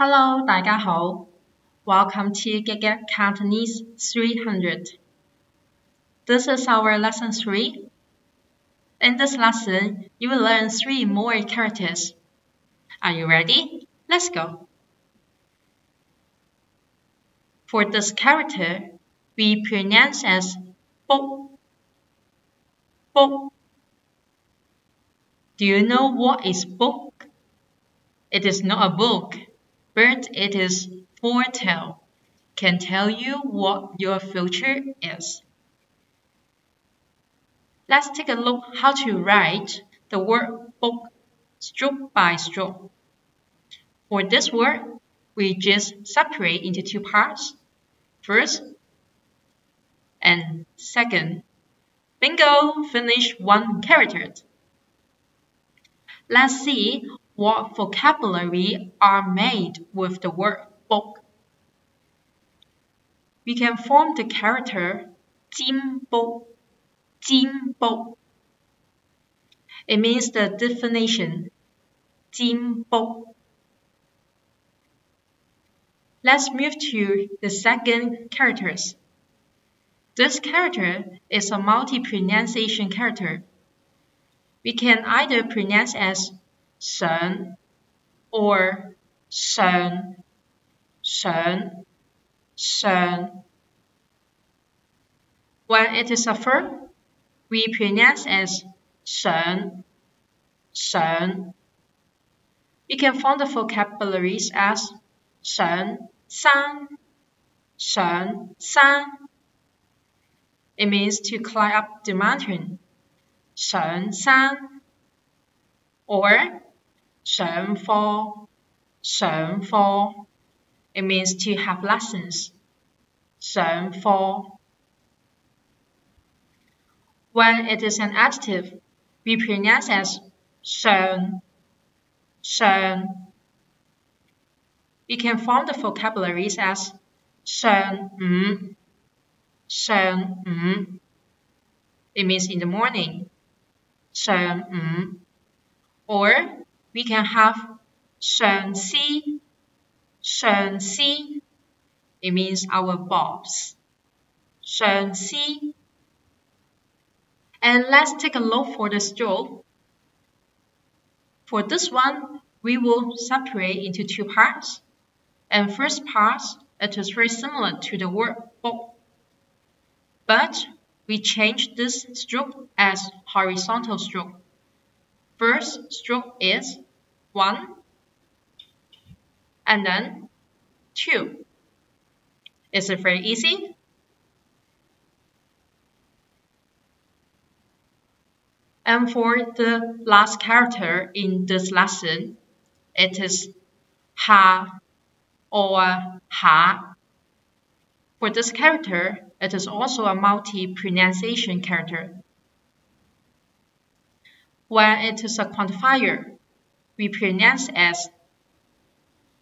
Hello，大家好。Welcome to Gab Gab Cantonese 300. This is our lesson 3. In this lesson, you will learn three more characters. Are you ready? Let's go. For this character, we pronounce as bo. Bo. Do you know what is book? It is not a book but it is foretell, can tell you what your future is. Let's take a look how to write the word book stroke by stroke. For this word, we just separate into two parts. First and second. Bingo! Finish one character. Let's see what vocabulary are made with the word book. We can form the character Jimbo, Jimbo. It means the definition Jimbo. Let's move to the second characters. This character is a multi-pronunciation character. We can either pronounce as son or son, son, son. When it is a verb, we pronounce as son, son. We can find the vocabularies as son, san, son, san. It means to climb up the mountain. 上山 or 上课上课 it means to have lessons 上课 when it is an adjective we pronounce as 上上 we can form the vocabularies as 上午上午 it means in the morning 上午 or we can have 上司上司 it means our boss 上司 and let's take a look for the stroke for this one we will separate into two parts and first part it is very similar to the word book but we change this stroke as horizontal stroke First stroke is 1 and then 2. Is it very easy? And for the last character in this lesson, it is ha or ha. For this character, it is also a multi-pronunciation character when it is a quantifier, we pronounce as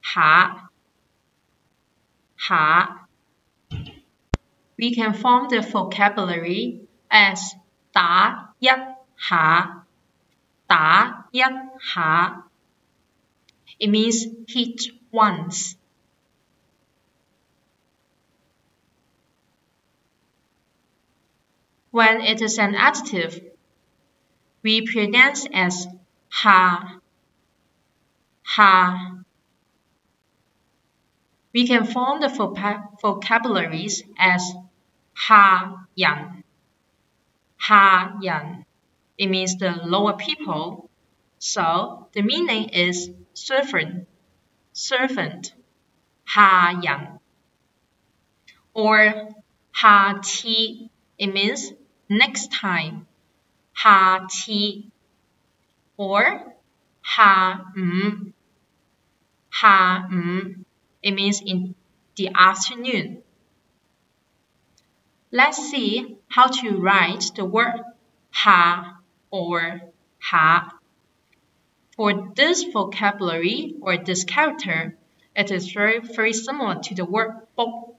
ha, ha. We can form the vocabulary as da yap ha, da yap ha. It means hit once. When it is an adjective, we pronounce as ha, ha. We can form the vocabularies as ha yang, ha yang. It means the lower people. So the meaning is servant, servant, ha yang. Or ha ti, it means next time ha ti or ha mm. Ha mm. It means in the afternoon. Let's see how to write the word ha or ha. For this vocabulary or this character, it is very, very similar to the word bo.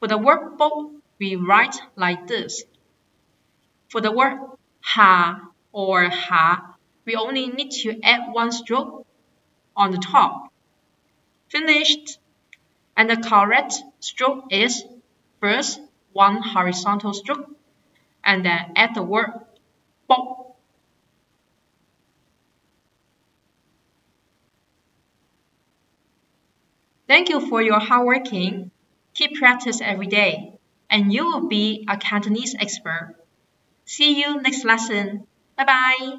For the word bo, we write like this. For the word ha or ha, we only need to add one stroke on the top. Finished! And the correct stroke is first one horizontal stroke and then add the word pop. Thank you for your hard working. Keep practice every day, and you will be a Cantonese expert. See you next lesson. Bye bye.